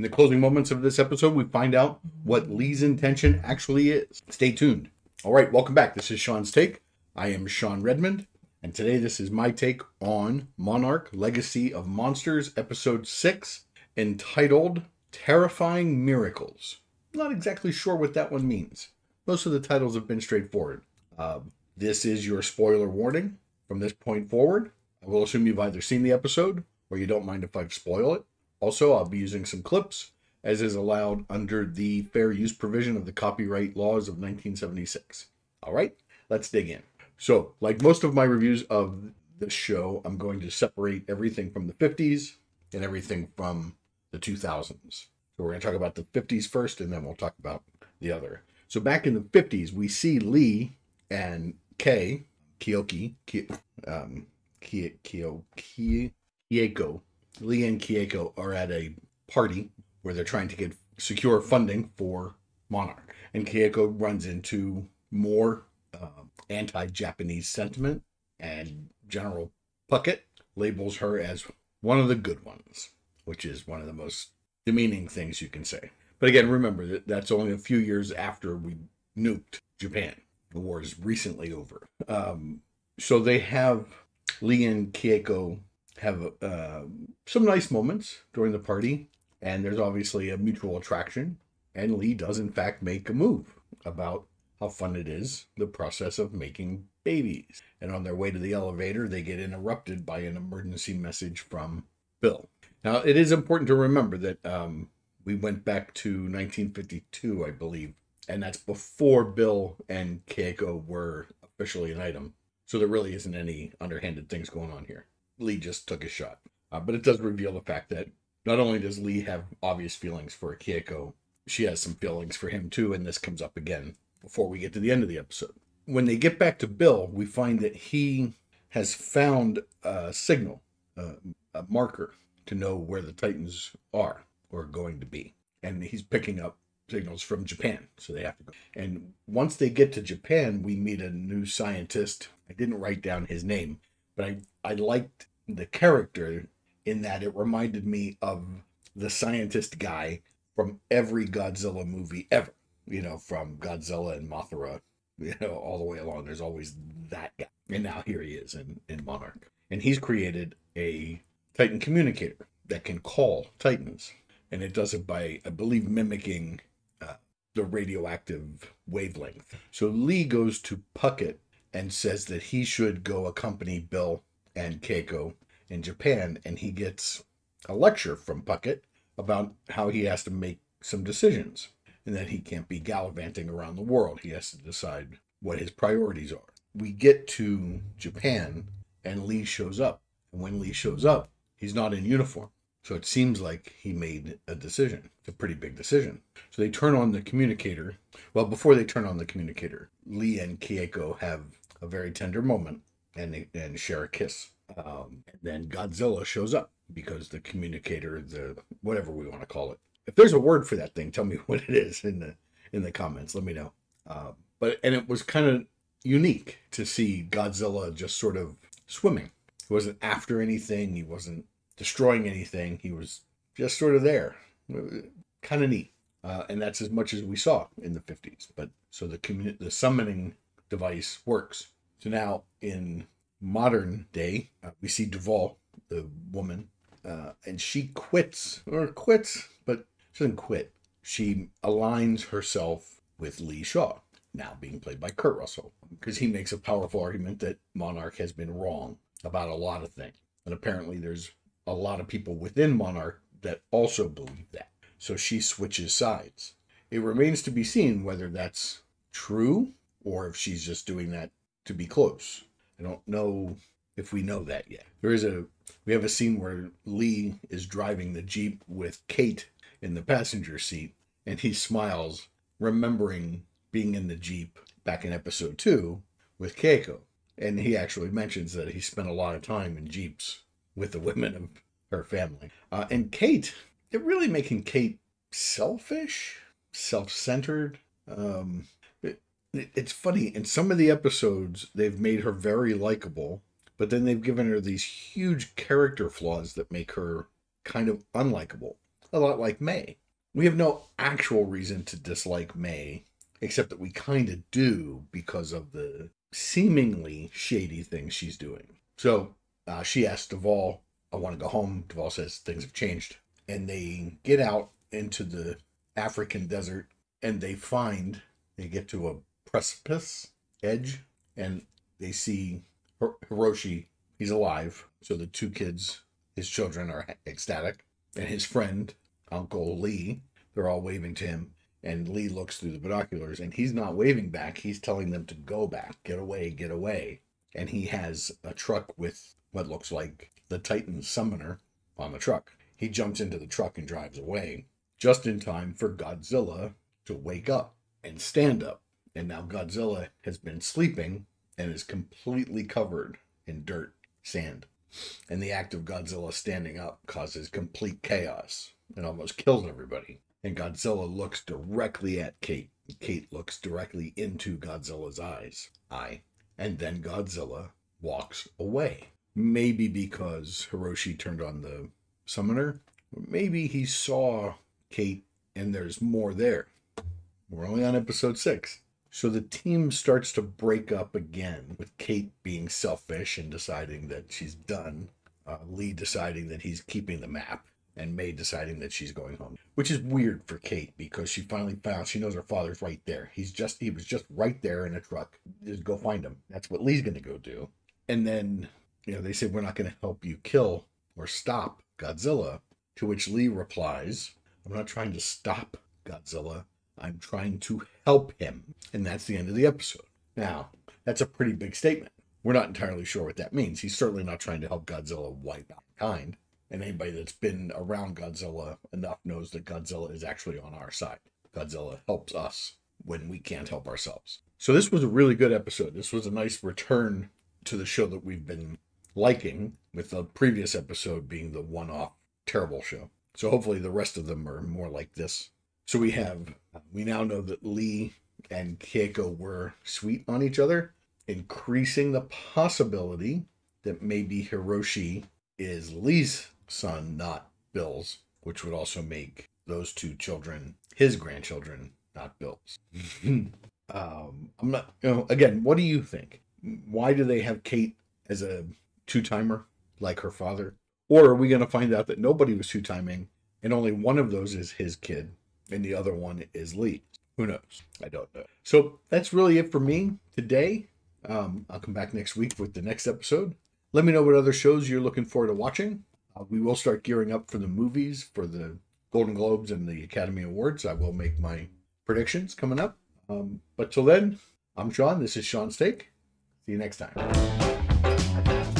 In the closing moments of this episode, we find out what Lee's intention actually is. Stay tuned. All right, welcome back. This is Sean's Take. I am Sean Redmond, and today this is my take on Monarch Legacy of Monsters, Episode 6, entitled Terrifying Miracles. Not exactly sure what that one means. Most of the titles have been straightforward. Uh, this is your spoiler warning. From this point forward, I will assume you've either seen the episode or you don't mind if I spoil it. Also, I'll be using some clips, as is allowed under the fair use provision of the copyright laws of 1976. All right, let's dig in. So, like most of my reviews of this show, I'm going to separate everything from the 50s and everything from the 2000s. So, we're going to talk about the 50s first, and then we'll talk about the other. So, back in the 50s, we see Lee and Kay, Kyoki, Ki, um, Ki, Kyo, Ki, Lee and Keiko are at a party where they're trying to get secure funding for Monarch. And Keiko runs into more uh, anti Japanese sentiment, and General Puckett labels her as one of the good ones, which is one of the most demeaning things you can say. But again, remember that that's only a few years after we nuked Japan. The war is recently over. Um, so they have Lee and Keiko have uh, some nice moments during the party, and there's obviously a mutual attraction. And Lee does, in fact, make a move about how fun it is, the process of making babies. And on their way to the elevator, they get interrupted by an emergency message from Bill. Now, it is important to remember that um, we went back to 1952, I believe, and that's before Bill and Keiko were officially an item. So there really isn't any underhanded things going on here. Lee just took a shot. Uh, but it does reveal the fact that not only does Lee have obvious feelings for Keiko, she has some feelings for him too, and this comes up again before we get to the end of the episode. When they get back to Bill, we find that he has found a signal, uh, a marker to know where the Titans are or going to be. And he's picking up signals from Japan, so they have to go. And once they get to Japan, we meet a new scientist. I didn't write down his name, but I, I liked the character in that it reminded me of the scientist guy from every Godzilla movie ever. You know, from Godzilla and Mothra, you know, all the way along. There's always that guy. And now here he is in, in Monarch. And he's created a Titan communicator that can call Titans. And it does it by, I believe, mimicking uh, the radioactive wavelength. So Lee goes to Puckett and says that he should go accompany Bill and Keiko in Japan, and he gets a lecture from Puckett about how he has to make some decisions and that he can't be gallivanting around the world. He has to decide what his priorities are. We get to Japan, and Lee shows up. And when Lee shows up, he's not in uniform. So it seems like he made a decision. It's a pretty big decision. So they turn on the communicator. Well, before they turn on the communicator, Lee and Keiko have a very tender moment and and share a kiss. Um, then Godzilla shows up because the communicator, the whatever we want to call it. If there's a word for that thing, tell me what it is in the in the comments. Let me know. Um, but and it was kind of unique to see Godzilla just sort of swimming. He wasn't after anything. He wasn't destroying anything. He was just sort of there. Kind of neat. Uh, and that's as much as we saw in the 50s. But so the commun- the summoning device works. So now in modern day, uh, we see Duvall, the woman, uh, and she quits or quits, but she doesn't quit. She aligns herself with Lee Shaw, now being played by Kurt Russell, because he makes a powerful argument that Monarch has been wrong about a lot of things. And apparently, there's a lot of people within Monarch that also believe that. So she switches sides. It remains to be seen whether that's true or if she's just doing that to be close. I don't know if we know that yet. There is a we have a scene where Lee is driving the Jeep with Kate in the passenger seat and he smiles remembering being in the Jeep back in episode 2 with Keiko. And he actually mentions that he spent a lot of time in Jeeps with the women of her family. Uh, and Kate, they're really making Kate selfish, self centered. Um, it's funny in some of the episodes they've made her very likable but then they've given her these huge character flaws that make her kind of unlikable a lot like May. We have no actual reason to dislike May, except that we kind of do because of the seemingly shady things she's doing. So uh, she asks Duvall, I want to go home. Duvall says things have changed. And they get out into the African desert and they find, they get to a precipice edge and they see Hiroshi. He's alive. So the two kids, his children, are ecstatic. And his friend, Uncle Lee, they're all waving to him. And Lee looks through the binoculars and he's not waving back. He's telling them to go back, get away, get away. And he has a truck with what looks like the Titan summoner on the truck. He jumps into the truck and drives away, just in time for Godzilla to wake up and stand up. And now Godzilla has been sleeping and is completely covered in dirt, sand. And the act of Godzilla standing up causes complete chaos and almost kills everybody. And Godzilla looks directly at Kate. Kate looks directly into Godzilla's eyes. Eye. And then Godzilla walks away. Maybe because Hiroshi turned on the summoner. Maybe he saw Kate and there's more there. We're only on episode six. So the team starts to break up again, with Kate being selfish and deciding that she's done, uh, Lee deciding that he's keeping the map, and May deciding that she's going home. Which is weird for Kate because she finally found she knows her father's right there. He's just he was just right there in a truck. Just go find him. That's what Lee's gonna go do. And then, you know, they say we're not gonna help you kill or stop Godzilla. To which Lee replies, I'm not trying to stop Godzilla. I'm trying to help him. And that's the end of the episode. Now, that's a pretty big statement. We're not entirely sure what that means. He's certainly not trying to help Godzilla wipe out kind. And anybody that's been around Godzilla enough knows that Godzilla is actually on our side. Godzilla helps us when we can't help ourselves. So this was a really good episode. This was a nice return to the show that we've been liking, with the previous episode being the one off terrible show. So hopefully the rest of them are more like this. So we have, we now know that Lee and Keiko were sweet on each other, increasing the possibility that maybe Hiroshi is Lee's son, not Bill's, which would also make those two children his grandchildren, not Bill's. um, I'm not, you know, again, what do you think? Why do they have Kate as a two timer like her father? Or are we going to find out that nobody was two timing and only one of those is his kid and the other one is Lee? Who knows? I don't know. So that's really it for me today. Um, I'll come back next week with the next episode. Let me know what other shows you're looking forward to watching. Uh, we will start gearing up for the movies for the Golden Globes and the Academy Awards. I will make my predictions coming up. Um, but till then, I'm Sean. This is Sean's Take. See you next time.